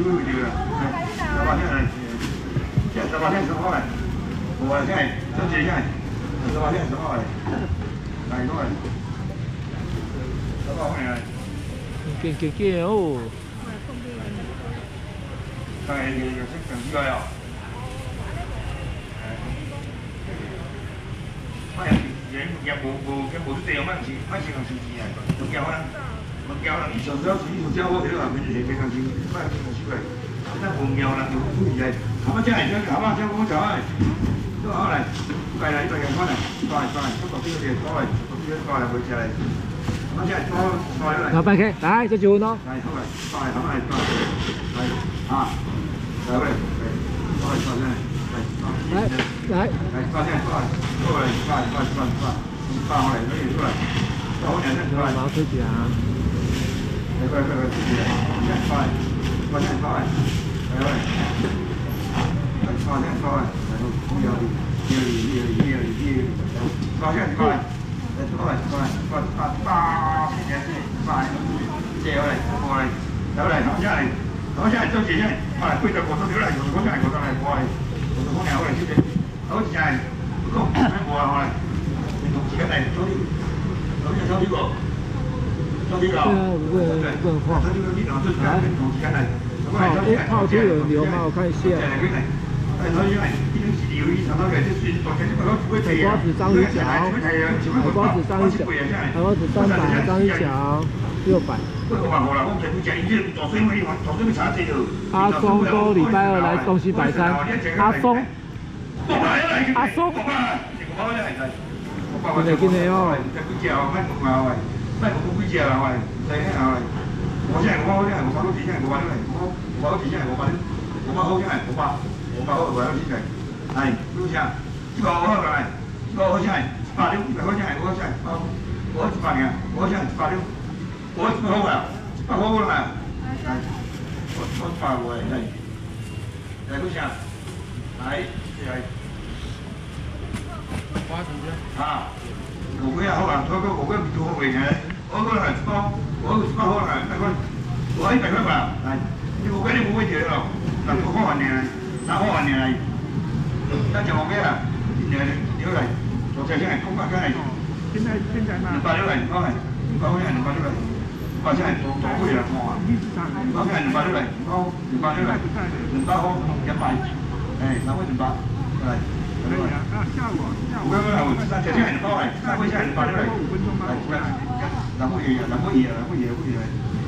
vui một điều là các bạn thế này chuyện các bạn thế số hỏi của thế này rất chính này các bạn thế số hỏi này thôi các bạn này. Kia kia kia ô. Này thì sẽ cần chơi à Mấy anh dễ một cái bộ bộ cái bộ tiêu mấy anh chị mấy chị làm gì gì này, đúng không anh? 讲手机啊，物件啊，物件啊，你上手手机上交我条啊，平时平常时慢是讲手机，现在物件人就注意来，蛤蟆这样，这蛤蟆这样我找哎，都好来，来来一百个看来，过来过来，不搞这个的，过来，不搞这个过来回家来，蛤蟆这样多多来。老板开，来这就喏，来，过来，过来，过来，过来，来啊，来过来，来，过来，过来，来，来来，来，过来，过来，过来，过来，过来，过来，过来，过来，可以过来，到我两天过来，毛出去啊，来，过来，来来来来，兄弟，过年好，过，来来，过年，过年，来，兄弟，兄弟，兄弟，兄弟，来，过来过来，来过来来，过来，哒，听见没？过来，来，过来，来，老乡来，老乡来，走几天？哎，贵州过上溜来，又是过年上来，过来，又是过来几天，好几天，不走，来过来，过来，几个。人？兄弟，一共几个。人？对啊，五个人。来，牛吗？我看一下。海瓜子、章鱼脚，海瓜子、章鱼脚，海瓜子三百，章鱼脚六百。阿松哥，礼拜二来东西摆摊。阿松，阿松。卖不出几只啦，喂，来听下喂，我现在我我现在我发到几千，我发到来，我我发到几千，我发到，我发好几千，我发，我发好多块钱，哎，多少钱？一百好块，一百好钱，八六一百好钱，我钱，啊，我一百年，我钱八六，我一百好块，一百好块来，哎，我我发过来，哎，来多少钱？哎，哎，八十元，啊。我不要好来拖过我不要好回来我不要很高我不要好来再高我一百块钱来你不会你不会觉得那不可能的那不可能那不可能的那不可能的那就 ok 了你你你要来现在空白现在现在你六百你发六百你发六百你发现很多多会员你发百你发你发百好百诶拿货两百对可以啊，那下午下午。不不不，上下很高哎，上下很高对不对？五分钟吧，五分钟。然后也然后也然后也会也，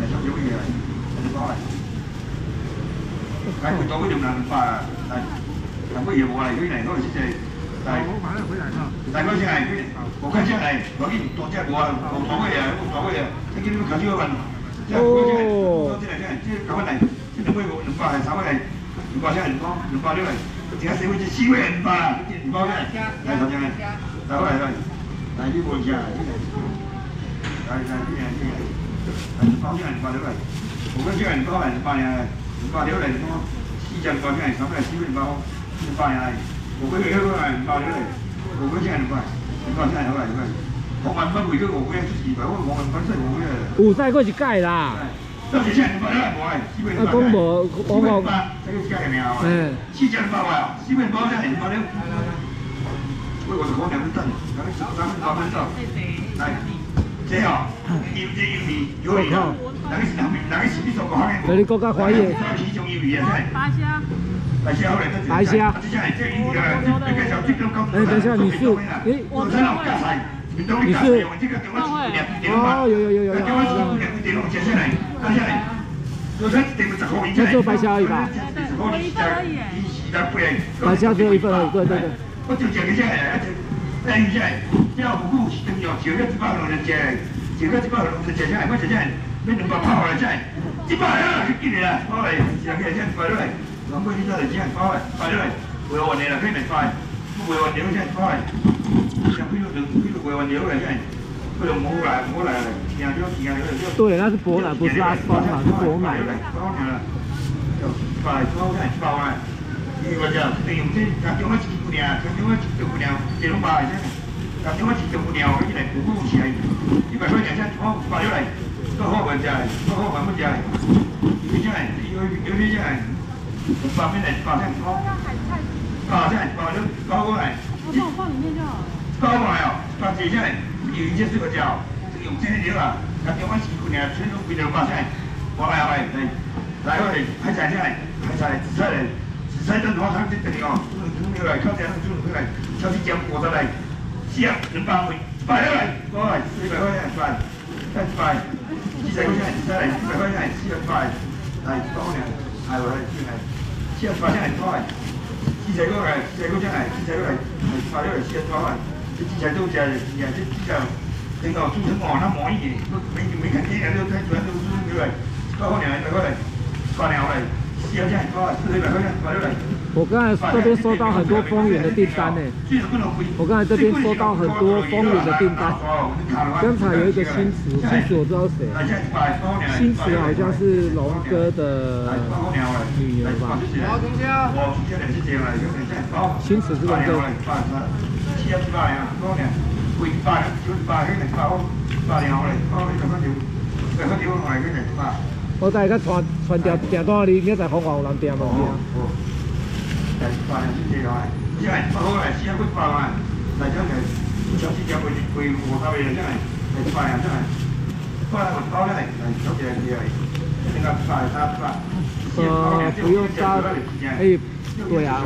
来上游也很高哎。哎，来，然后也无来，有哪多些些。我我来了。大哥进来，我看进来，老弟多接我，哦。多进来，多来，两百五、两百三、三百，两百、两百两百。有一下社会就收现吧，你包个来，来来来，来来来，来你包一下，来来来，你来你来，来你包一下，你包了来，我跟你讲，你包来，你包来，你包了来，你包，一张包下来，包来收你包，你包来，我跟你讲，你包来，你包了来，我跟你讲，你包，你包下来，来来来，我万分每个我不要自己买，我万分是我不要。五十块是盖啦。到七千八百多哎，基本八千八。七千八百，哎，七千八百，基本八千八百。来来来，我是我们单位的，那个是咱们单位的。来，姐哦，的姐有妹，有啊。那个是男的，那个是女的，我旁边。让你更加怀。哎，等下你是？哎，我是。你是？哦，有有有有有。白虾而已吧？对，白虾只有一份而已。对对对。我就讲一下，哎，等一下，叫我姑姑去跟你讲，叫我姑姑去帮老人，我姑姑去帮老人家，叫我姑姑去帮老人家。来，这，给，来，现来，两百一十二斤，跑来，跑来，不要玩了，可以没跑，不要玩了，现在跑来，想不要牛，不要玩牛了，现。对，那是博奶，不是阿芳嘛，是博奶的。包菜包，包菜，一个叫，等于这，那叫我几姑娘，叫我几姑娘，几笼包菜，那叫我几姑娘，我起来，不够吃，一百块钱才包，包下来，多好玩家，多好玩家，有些人，有有些人，包面来包菜包，包菜包包过来，面，包，包几。有一隻四個椒，用這啲料啊，咁樣我試過呢，全部變咗包只係，我嚟嚟嚟，嚟我哋海菜只係海菜紫菜嚟，紫菜等我睇啲地哦，煮煮料嚟，靠只煮料嚟，靠啲醬過得嚟，試下兩百蚊，百嚟嚟，過嚟四百塊錢一百，一百。四十塊錢，四十嚟，四百塊錢，四十塊，係多嘅，係喎，係係，四十塊錢係多嘅，四十個係，四十個真係，四十個係，係快咗嚟四十我刚才这边收到很多风云的订单呢。我刚才这边收到很多丰原的订单。刚才有一个新词，新词我知道谁，新词好像是龙哥的女儿吧？新词是龙哥。我大家传传条订单你，明仔红华有人订无？係飯先至係，因為不好嚟試一杯飯啊！嚟真係上次有佢佢和他哋真係係飯啊真係，不過紅包咧係係有嘅嘢嚟，點解飯沙飯？呃，不用沙，哎，对啊，我觉得有些是不喜歡沙，不過也不一定。不好嚟，百分百出嚟百了，嗰係二十出嚟多，三出嚟百了多為，即二十八話多是百了出嚟多為。包埋開嚟，同埋多少隻嚟？但係我呢個請啲工咪乜嘢啊？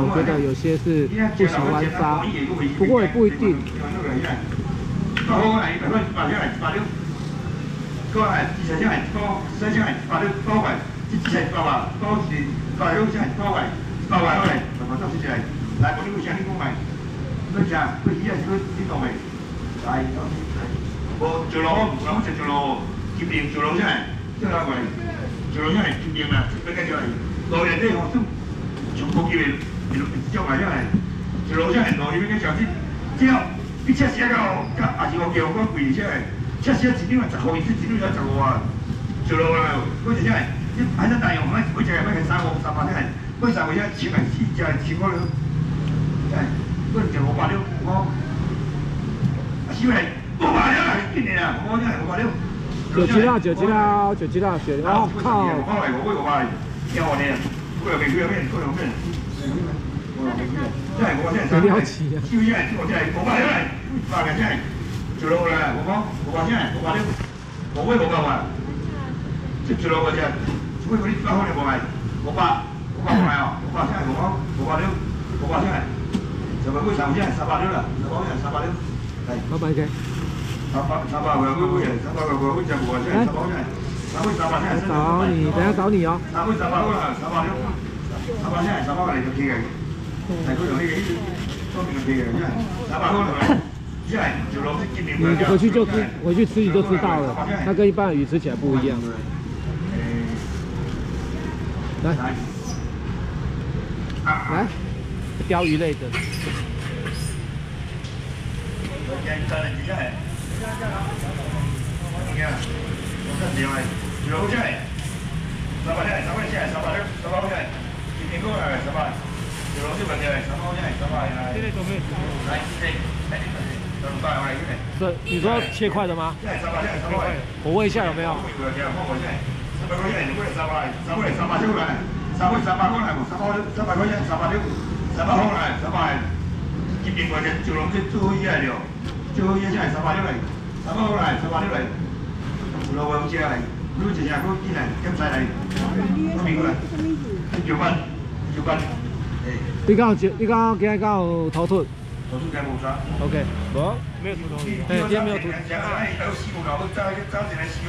佢依家佢呢度咪係有啲係，我做佬唔諗食做佬，接掂做佬真係真係嚟，做佬真係接掂啊！俾跟住嚟，老人啲學生全部叫你你之後埋真係做佬真係老人啲上先，之後啲車士一個加阿字我叫我嗰個貴車係，車士一前邊話十號，意思前邊有十號啊，做佬啦，嗰陣真係一喺得大用咩？嗰隻係咩？係三號十八真係。為啥我現在請嚟試就係請我了，誒，嗰陣我話了我，試嚟我話了，今年啊，我真係我話了。九七了，九七了，九七了，九，我靠！我嚟我我話，聽我哋，嗰樣嘅嗰樣咩？嗰樣咩？真係我真係三，超真係我真係我話了，話嘅真係做到啦，我講我話真係我話了，我为我講話，即做到嗰隻，所以嗰啲包開嚟我係我話。我講係啊，我話真係我講，我話了，我話真係，就係嗰時候真係十八了啦，就講真係十八了，係。老闆嘅。十八十八位嗰個人，十八位嗰個就我真係十八真係，十八十八真係。找你，等下找你哦。你回去就知，回去吃你就知道了，它跟一般的鱼吃起来不一樣。來。来，鲷鱼类的。这你说切块的吗？我问一下有没有。三百三百個嚟，三百三百個人，三百了，三百好嚟，三百，一邊個人做攏最最好嘢了，最好嘢先係三百了嚟，三百好嚟，三百了嚟，做老闆車嚟，如果你剛有，你剛剛今日剛有頭寸。頭寸計冇錯。OK。冇，沒有圖圖。哎，今天没有圖。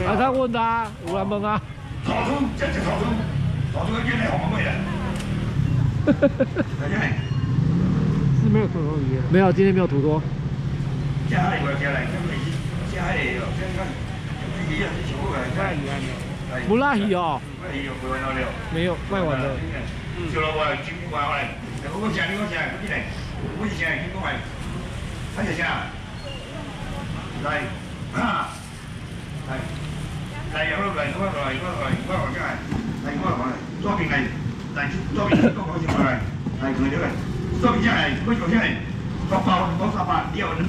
啊，他问的啊，有人問啊。頭寸，真係頭寸。我這個月來好貴的，大家是没有土托魚沒有，今天没有土托。家裏邊家裏，家裏哦，這個不拉魚啊？不拉魚哦。不拉魚不完了。沒有卖完了。就了我我我講你我講，不進來，我以前金不完，他就講，來，啊，來，來，然後來，我來，我來，我來，我來。係我講嚟，左邊係，但係左邊都講先過嚟，係佢哋嚟。左邊真係，嗰個真係，六百六十八，以後兩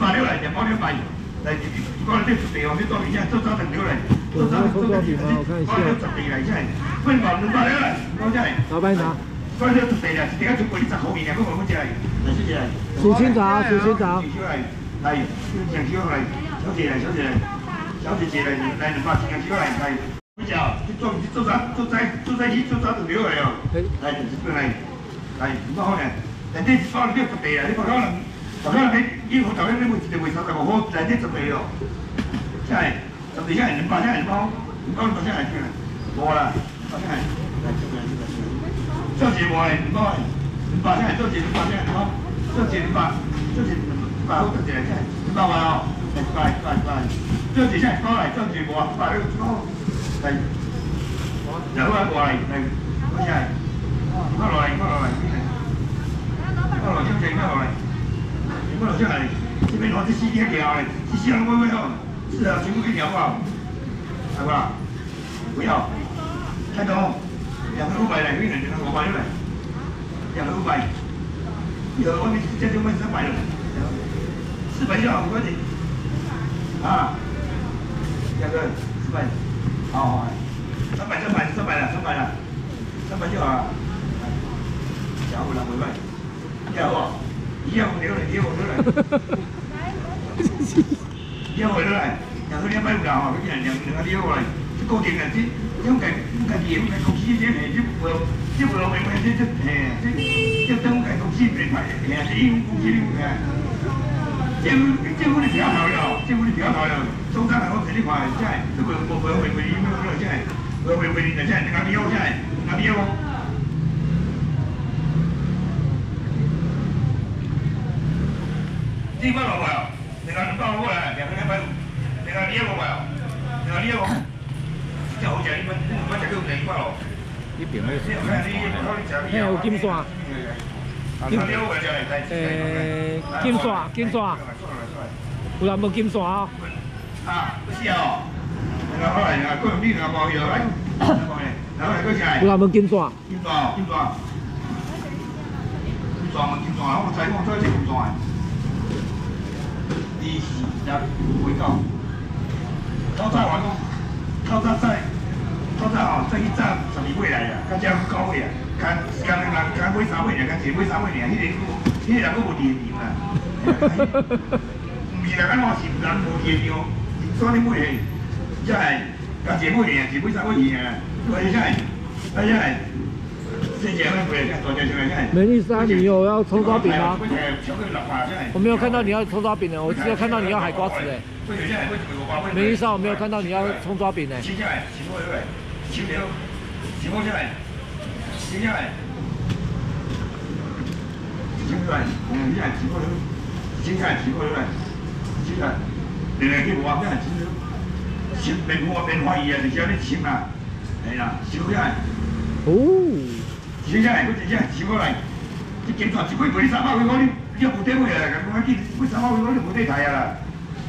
百了嚟，就冇了幣。但係嗰啲地方啲左邊真係都揸定了嚟，我有没有葱抓饼吗？我看一下。十地来，真系，不能两百了，我真系。老板拿。我了十地啦，一地啊出过你十块面啊，我问我只来，来谢谢来。数清早，数清早。来，来，小姐来，小姐来，小姐姐来，来两百，上少来，来。不叫，你做做啥？做在做在去做啥就了来哦。来，就是过来，来，唔好呢。但你包你十地啊，你不可能，不可能你以后头先你会一定会三十五块，来你十地咯。真系，十地真系两百，真系两包，两包真系真系，冇啦，真系。来，这边这边这边。小姐冇嚟，唔該，五百真係，小姐五百真係，好，小姐五百，小姐五百好，小姐真係五百位哦，嚟五百五百五百，小姐真係過嚟，小姐冇啊，五百呢個好，嚟，又好啊過嚟，嚟，好似係，乜落嚟，乜落嚟，乜落小姐乜落嚟，乜落出嚟，這邊攞啲司機條嚟，司機兩位位哦，是啊，全部一條啊，係嘛？不要，睇到。兩個五百嚟，呢人兩個五百嚟，兩個五百，有外面這就問三百了，四百就好，快點，啊，兩個四百，好，三百三百三百了，三百了，三百就好了，加五兩五百，加我，一樣五六來，一樣五六來，一樣五六來，兩個兩百五了哈，兩兩兩個六來，固定的這。因家家己咁嘅公司啫，係即會即會有明明即即係即即等間公司嚟睇，係係英公司嚟嘅。即即我哋條頭咯，即我哋條頭咯，中間係我睇呢塊真係，都會會會會會咁樣咯，真係會會會真係啱啲真係啱啲喎。呢班老闆，你講你幫我過來，兩個禮拜，你講呢一個位，你講呢一個。真好食，你乜乜食都唔定瓜咯。呢邊咧，誒有金刷，金誒金刷金刷，有冇金刷啊？啊，不是哦。那個後來啊，各種啲啊冇有來，然後嚟嗰隻。有冇金刷？金刷，金刷，金刷嘛，金刷，我睇我再食金刷。二時日會夠，我再話講。透早在，透早哦，这一站十二位来啊，较只高位啊，看看人看尾三位尔，看前尾三位尔，迄个迄个人佫无电量啊，唔是人讲我是人无电量，是做你尾的，即系看前尾尔，前尾三位尔，所以即系，所以即系。美丽莎，你有要葱抓饼吗？我没有看到你要葱抓饼的，我只有看到你要海瓜子哎。美丽莎，我没有看到你要葱抓饼的。停下来，停过来，停掉，停过下来，停下来，停过来，嗯，你来停过来，停下来，停过来，停下来，你来给我，你来停掉，停变化变化伊啊，就叫你停啊，哎呀，停下来。哦。真正係，佢真正係試過嚟，啲警察只會陪你三百幾個，你你又冇得回來，咁我見佢三百幾個你冇得睇啊，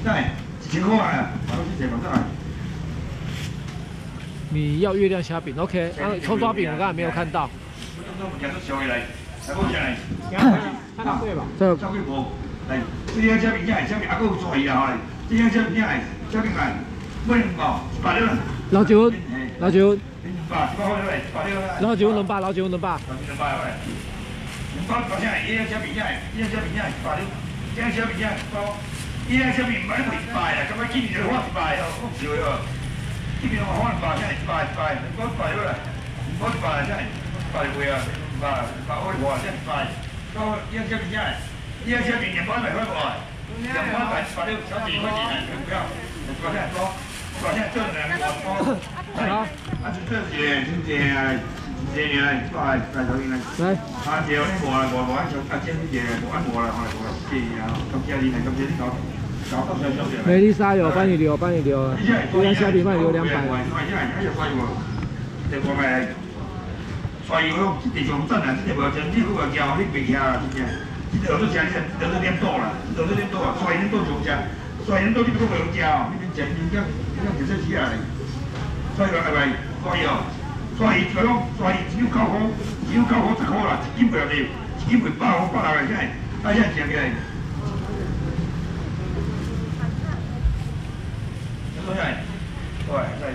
真係幾好啊，你要月亮虾饼，OK？啊，葱抓饼我剛才沒有看到。看到對吧？這個小幾部，嚟，呢樣蝦餅真係蝦餅，阿哥做係啊，呢樣蝦餅真係蝦餅係，乜唔講，八兩。老九，老九。老九能八，老九能八。能八喂，能八搞下来，一样小饼下来，一样小饼下来，八六，一样小饼下来，包，一样小饼买不一百啊，咁啊今年就花一百哦，好少哦，今年我花一百下来，一百一百，能八百了，能八一百下来，百贵啊，百百我花下一百，到一样小饼下来，一样小饼两百块块块，两百块八六，小几块钱，不要，搞下来包，搞下来这两个包。好。啊，真正是，真正啊，真正啊，来来头先来。来。啊，只要你无无无按照啊，真正无按无来，无来无来，谢谢啊，感谢你，感谢你搞搞到小小的。美丽莎有帮你留，帮你留。这张虾饼帮你留两百。这我们，所以我这种真啊，这个无真，你如果教你别遐，真正，这个都吃，这个都点多了，这个点多，所以你多就吃，所以你多你不会教，你真你讲你讲其实起来。所以係咪？所以哦，所以佢講，所以只要夠好，只要夠好就好啦，自己唔要，自己唔包好包下嘅，真係，大家正嘅。所以係，對，係。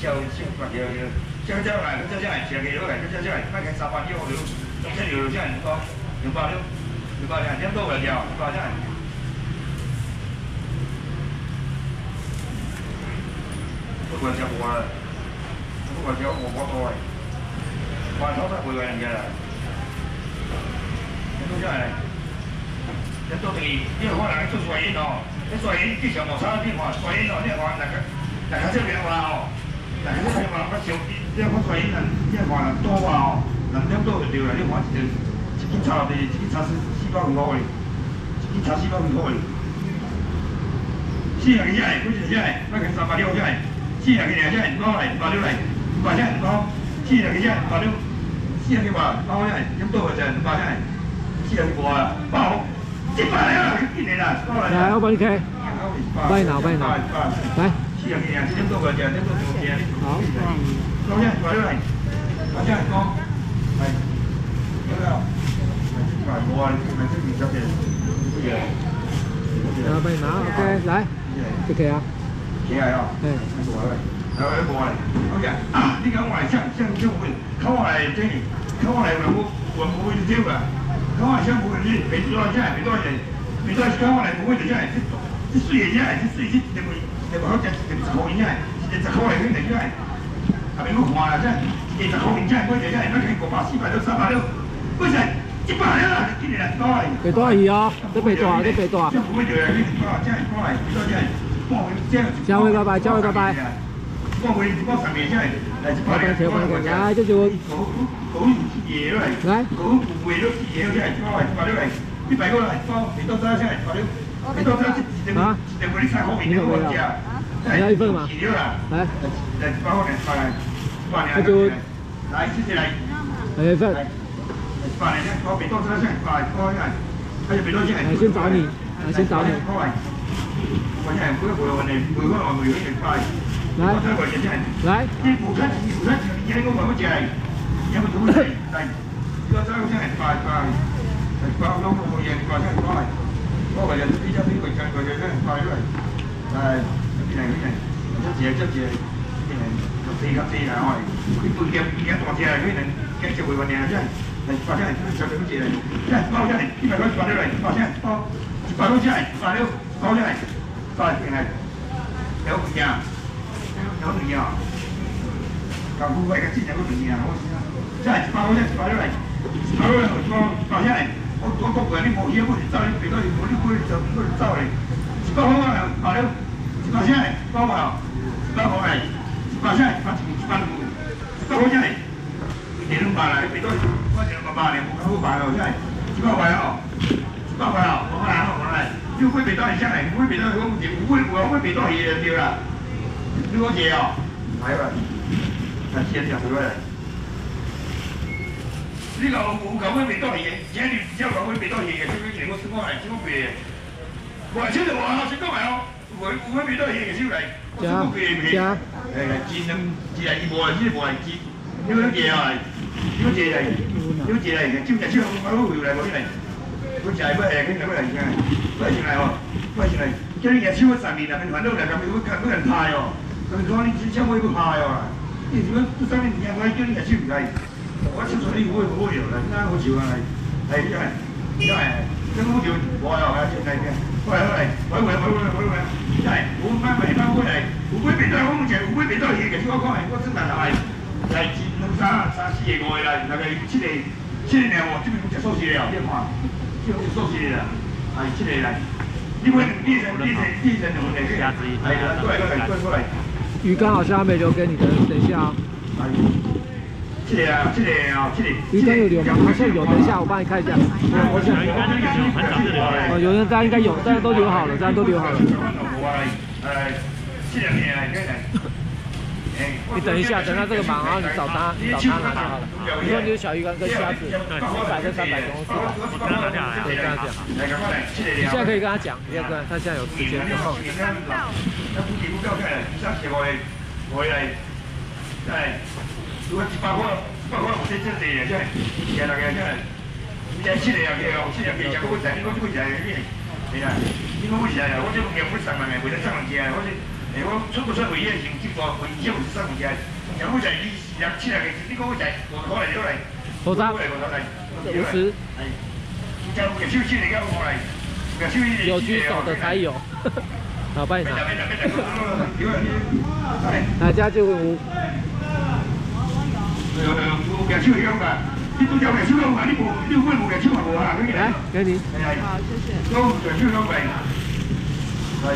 小小块条条，小小来，小小来，切起落来，小小来，卖开三百六六，中间六六这样两包，两百六，两百两，两多个条，两。不管条我，不管条我我多哎。万头都背过人家啦，你都这样嘞？你到底你看人做衰人哦，你衰人至少无差你看衰人哦，你看人家人家这边话哦，人家这边话不少，你看衰人人，你看人多话哦，人两多就对啦，你看一个一斤差的，一斤差四百五块。的，一斤差四百五块。的，四廿几只的，几只只的，那个三百六只的，四廿几只只的，五来，八六来，八只五，四廿几只，八六。四十几万，包下来，一多个就包下来，四十几万，包，一百了，一年啦，包来。来，我帮你开。帮你拿，帮你拿。来。四十几啊，咁多个就咁多条件。好。包下来，包下来，包下来，包。系。得了。一百万，咪即二十嘅，乜嘢？啊，帮你拿，OK，来。就可以啊。可以啊。嗯。来，来，过来。OK，你讲我来像像像我，看我来这里。看我来，我我不会就这个，看我像不会你没多少钱，没多少钱，没多少钱，看我来不会就这样，这这水也这样，这水这这么这么好讲，这十块钱，这十块来可以这样，啊别个看了，这这十块钱可以这样，那可以五百、四百六、三百六，不是一百了，今年来多少？几多亿啊？这几多啊？这几多啊？这不会就来，你多少钱？多少？多少钱？报回这样。交回拜拜，交回拜拜。报回报上面这样，来一百两，一百两，来这就。狗肉嘢落嚟，狗肉回咗嘢出嚟，包嚟包咗嚟，啲幣嗰嚟包，你多揸出嚟包咗，你多揸一定一定會啲晒好面嘅嗰隻啊，係一份嘛，係啦，係，嚟包嚟包嚟，包嚟，那就來謝謝嚟，一份，包嚟咧，包俾多揸出嚟，包嚟包嚟，佢就俾多出嚟，先找你，先找你，Quán hàng cuối cùng là này vừa có mọi người biết được thôi. Đấy. Đấy. Đi phụ khách, đi phụ khách, nhanh không phải mất trời. Nhưng mà chúng này, đây. Cho tôi không hẹn phải phải. Hẹn phải lâu không có hẹn phải hẹn phải. Có phải là đi cho tiếng mình cần rồi hẹn phải rồi. Đây, cái này cái này. Chất dễ, chất dễ. Cái này, gặp gì gặp gì là hỏi. Cái phương kem cái toàn chè cái này, cái chè buổi vào này, chứ. Này, vào này, cho tôi cái gì này. Này, vào thế này, đi vào đây, vào đây này, vào thế này, vào. Vào đây, vào đây. 好嘞，大声嘞，小声，小声啊，干部来个几声个声啊，好声啊，再一包下，一包嘞，好嘞，我讲，大声嘞，我我讲过你无烟，我是走嘞，别个是无你过来走，过来走嘞，一包好嘞，好嘞，一包声嘞，包好，一包好嘞，一包声，一包钱，一包物，一包好声嘞。你弄白了，别多，我这弄白白的，不搞白了，现在，你搞白了，你搞白了，我搞白了。来包来，你会别多下来，会别多我唔会，我会别多嘢就对啦。你我借哦，来吧，那先讲回来。你老有搞咩味道嘢？而家你唔知搞咩味道嘢嘅，最緊要我先講係點樣味？我係先嚟話，先講埋哦。有有咩味道嘢嘅先嚟？我先講味味。誒，煎咁煎係一無係煎無係煎，呢個嘢係呢個嘢係呢個嘢係嘅，煎就煎好好回來嗰啲嚟。嗰隻係乜嘢？嗰隻乜嚟嘅？乜嘢嚟喎？乜嘢嚟？叫你日超咗十年啦，你揾到嚟咁，會咁人派哦。佢講你之前會唔會派哦？你點樣都三年前我叫你日超唔係？我清楚你唔會唔會啦，啱好潮啊係，係因為因為真好潮，我又係真係嘅，喂喂喂喂喂喂喂，真係我翻嚟翻開嚟，湖北邊都係好正，湖北邊都係嘢，其實我講係我真係係係前兩三三四個月啦，大概七年七年喎，這邊就收起了，你看，這邊就收起了，係七年嚟，因為地震地震地震我哋係係啦，過來過來過來過來，魚竿好像還沒留給你的，等一下啊。这里啊，这里啊，这里。鱼竿有留吗？好像有，等一下我帮你看一下。我想鱼竿有，很早就留了。哦，有人家应该有，大家都留好了，大家都留好了。你等一下，等他这个忙，然后你找他，找他拿就好了。你说你是小鱼干跟虾子，一百跟三百公司，跟他讲，可以跟他讲。你现在可以跟他讲，你要跟他，他现在有时间有空。如果一百块，一百块有这这地啊，真系，现在嘅真系，你我即係用會上我即诶，我出不出为业成绩多，为业务三五件，然后就二六七六个，你讲我就五十块来了来，多少？五十来，五十。哎，叫个手机嚟个五来，有举手的才有。好，帮你拿。大家就。两手用噶，你都叫两手用嘛？你无，你有买无两手嘛？无啊，来，给你。好，谢谢。都两手用呗。係。